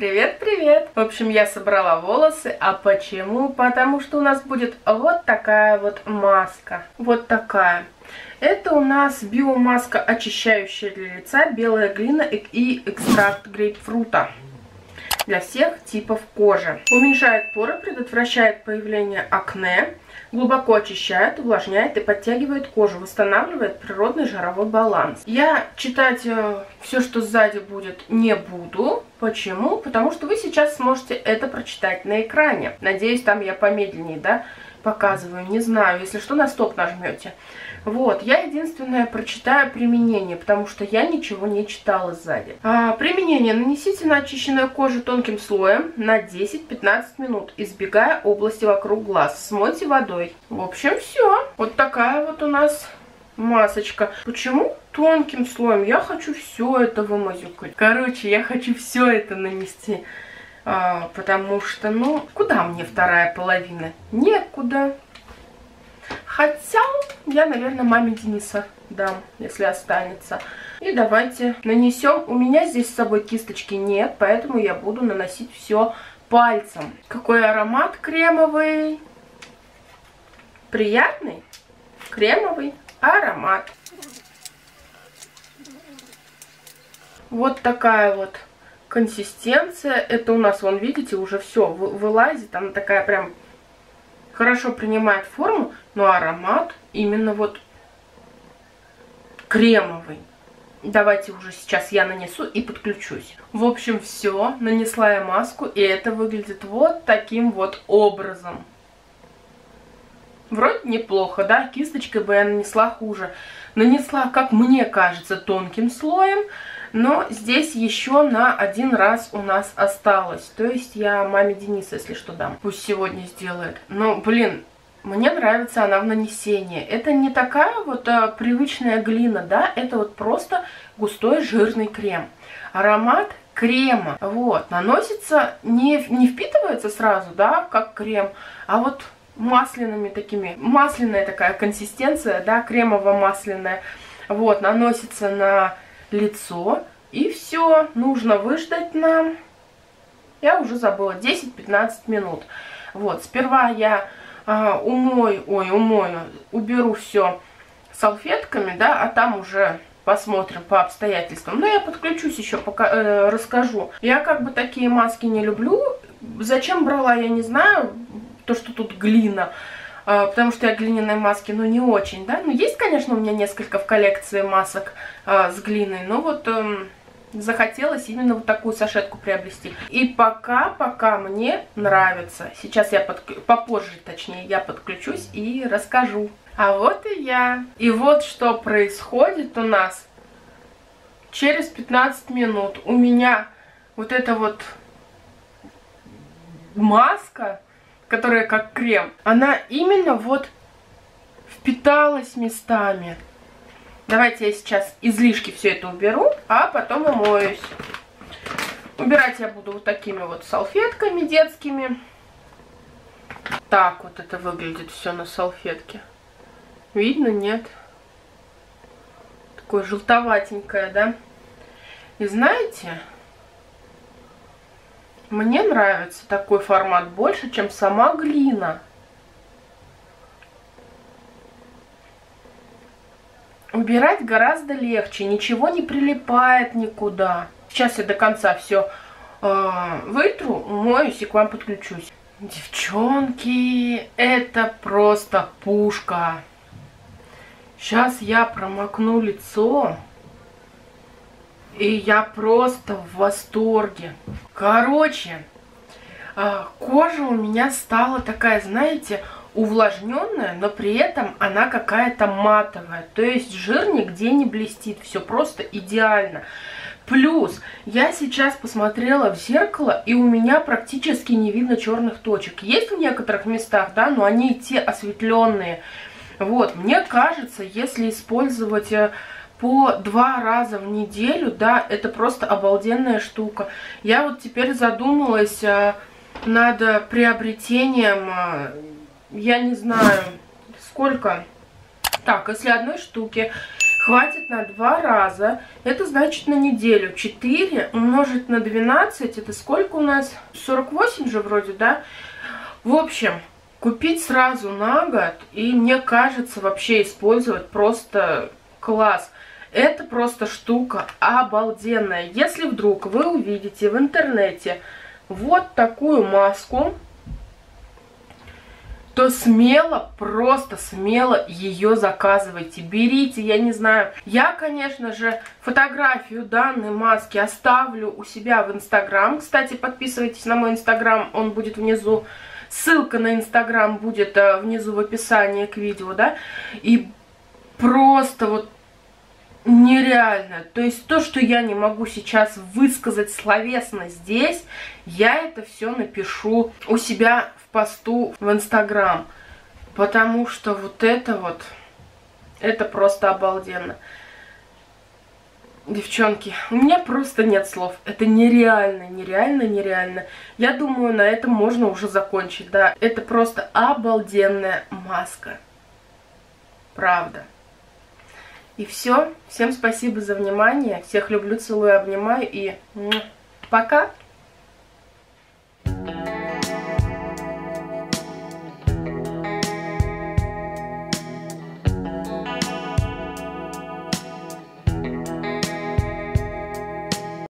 Привет-привет! В общем, я собрала волосы. А почему? Потому что у нас будет вот такая вот маска. Вот такая. Это у нас биомаска, очищающая для лица, белая глина и экстракт грейпфрута для всех типов кожи. Уменьшает поры, предотвращает появление акне, глубоко очищает, увлажняет и подтягивает кожу, восстанавливает природный жировой баланс. Я читать э, все, что сзади будет, не буду. Почему? Потому что вы сейчас сможете это прочитать на экране. Надеюсь, там я помедленнее, да, показываю. Не знаю, если что, на стоп нажмете. Вот, я единственное прочитаю применение, потому что я ничего не читала сзади. А, применение. Нанесите на очищенную кожу тонким слоем на 10-15 минут, избегая области вокруг глаз. Смойте водой. В общем, все. Вот такая вот у нас масочка. Почему тонким слоем? Я хочу все это вымазюкать. Короче, я хочу все это нанести. А, потому что, ну, куда мне вторая половина? Некуда. Хотя я, наверное, маме Дениса дам, если останется. И давайте нанесем. У меня здесь с собой кисточки нет, поэтому я буду наносить все пальцем. Какой аромат кремовый. Приятный кремовый аромат. Вот такая вот консистенция. Это у нас, вон, видите, уже все вылазит. Она такая прям хорошо принимает форму, но аромат именно вот кремовый. Давайте уже сейчас я нанесу и подключусь. В общем, все. Нанесла я маску, и это выглядит вот таким вот образом. Вроде неплохо, да? Кисточкой бы я нанесла хуже. Нанесла, как мне кажется, тонким слоем. Но здесь еще на один раз у нас осталось. То есть я маме Дениса, если что, дам. Пусть сегодня сделает. Но, блин, мне нравится она в нанесении. Это не такая вот а, привычная глина, да, это вот просто густой жирный крем. Аромат крема, вот, наносится, не, не впитывается сразу, да, как крем, а вот масляными такими, масляная такая консистенция, да, кремово-масляная, вот, наносится на лицо. И все, нужно выждать нам, я уже забыла, 10-15 минут. Вот, сперва я э, умою, ой, умою, уберу все салфетками, да, а там уже посмотрим по обстоятельствам. Но я подключусь еще, пока э, расскажу. Я как бы такие маски не люблю. Зачем брала, я не знаю, то, что тут глина. А, потому что я глиняные маски, ну, не очень, да. Ну, есть, конечно, у меня несколько в коллекции масок а, с глиной, но вот эм, захотелось именно вот такую сашетку приобрести. И пока, пока мне нравится. Сейчас я под... попозже, точнее, я подключусь и расскажу. А вот и я. И вот что происходит у нас. Через 15 минут у меня вот эта вот маска которая как крем, она именно вот впиталась местами. Давайте я сейчас излишки все это уберу, а потом умоюсь. Убирать я буду вот такими вот салфетками детскими. Так вот это выглядит все на салфетке. Видно, нет? Такое желтоватенькое, да? И знаете, мне нравится такой формат больше, чем сама глина. Убирать гораздо легче, ничего не прилипает никуда. Сейчас я до конца все э, вытру, умоюсь и к вам подключусь. Девчонки, это просто пушка. Сейчас я промокну лицо. И я просто в восторге. Короче, а, кожа у меня стала такая, знаете, увлажненная, но при этом она какая-то матовая. То есть жир нигде не блестит, все просто идеально. Плюс, я сейчас посмотрела в зеркало, и у меня практически не видно черных точек. Есть в некоторых местах, да, но они те осветленные. Вот, мне кажется, если использовать э, по два раза в неделю, да, это просто обалденная штука. Я вот теперь задумалась а, над приобретением, а, я не знаю, сколько. Так, если одной штуки Хватит на два раза. Это значит на неделю. 4 умножить на 12, это сколько у нас? 48 же вроде, да? В общем, купить сразу на год, и мне кажется, вообще использовать просто класс. Это просто штука обалденная. Если вдруг вы увидите в интернете вот такую маску, то смело, просто смело ее заказывайте. Берите, я не знаю. Я, конечно же, фотографию данной маски оставлю у себя в Инстаграм. Кстати, подписывайтесь на мой Инстаграм, он будет внизу. Ссылка на Инстаграм будет э, внизу в описании к видео, да. И просто вот нереально. То есть то, что я не могу сейчас высказать словесно здесь, я это все напишу у себя в посту в Инстаграм. Потому что вот это вот, это просто обалденно. Девчонки, у меня просто нет слов. Это нереально, нереально, нереально. Я думаю, на этом можно уже закончить, да. Это просто обалденная маска. Правда. И все. Всем спасибо за внимание. Всех люблю, целую, обнимаю и пока.